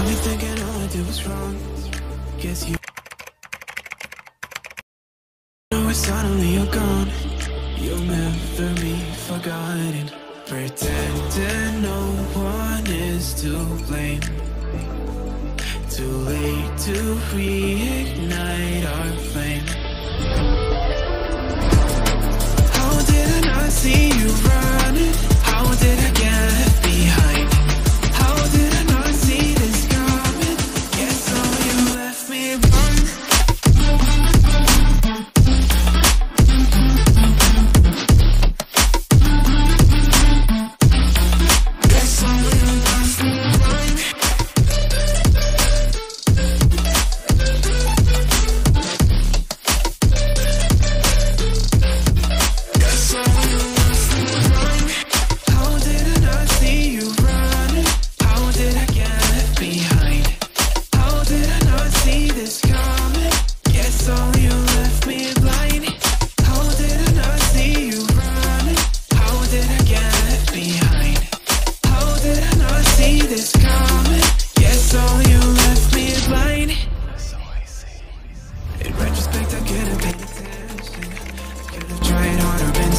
Got me thinking all I did was wrong. Guess you know it's suddenly you're gone. You'll never be forgotten. Pretending no one is to blame. Too late to reignite our flame.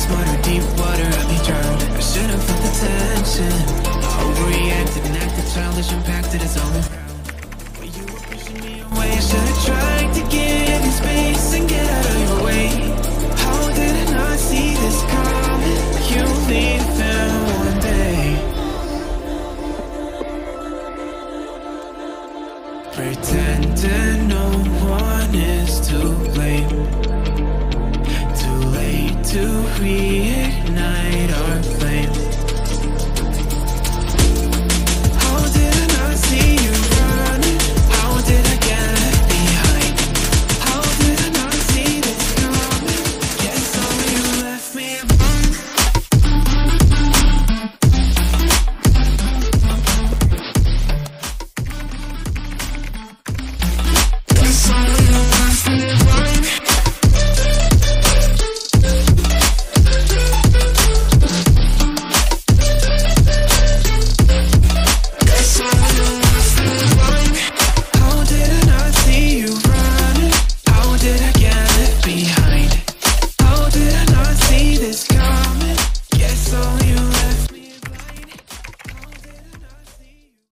ice water, deep water, I'll be drowned I should've felt the tension Overreacted and acted childish, impacted, it's all around When you were pushing me away, I should've tried to give you space and get out of your way? How did I not see this coming? You leave them one day. Pretending no one is to